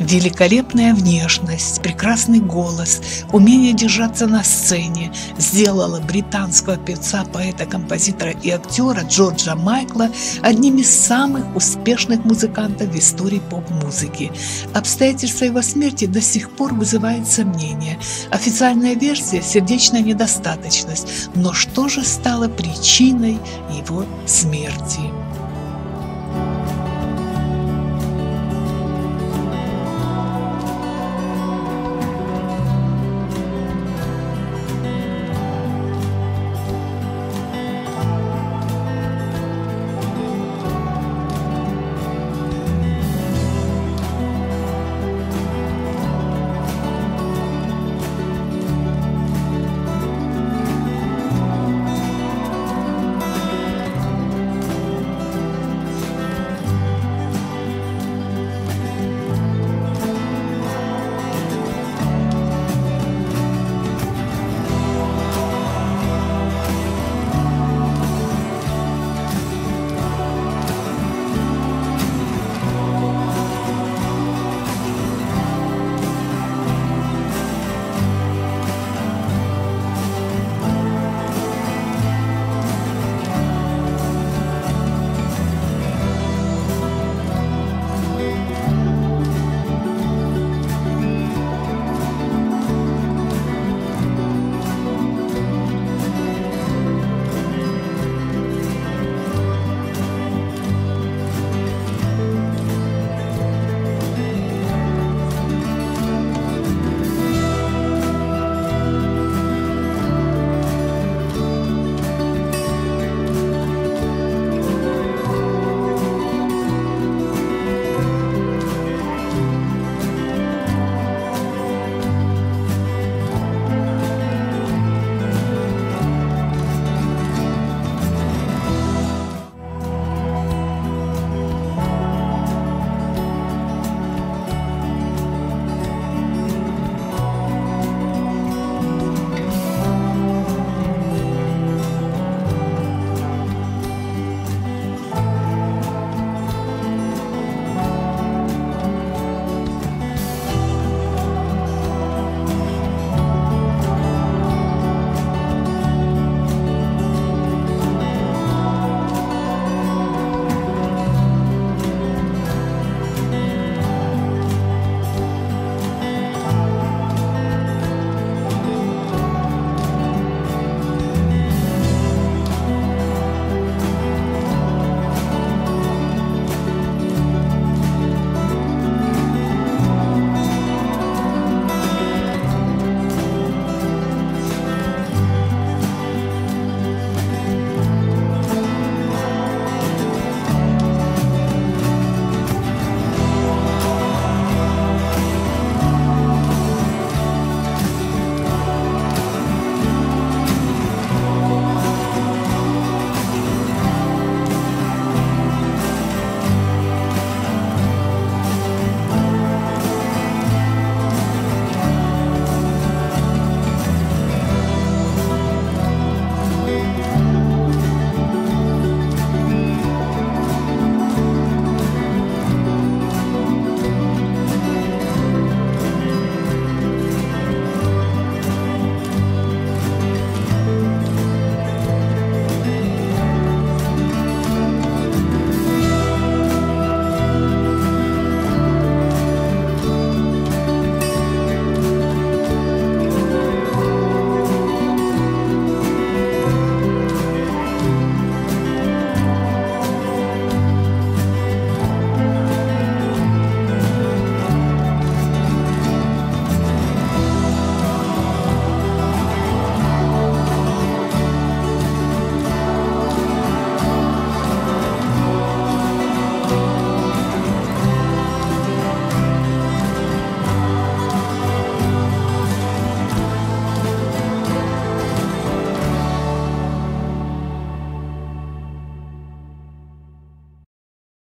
Великолепная внешность, прекрасный голос, умение держаться на сцене сделало британского певца, поэта, композитора и актера Джорджа Майкла одним из самых успешных музыкантов в истории поп-музыки. Обстоятельства его смерти до сих пор вызывают сомнения. Официальная версия – сердечная недостаточность. Но что же стало причиной его смерти?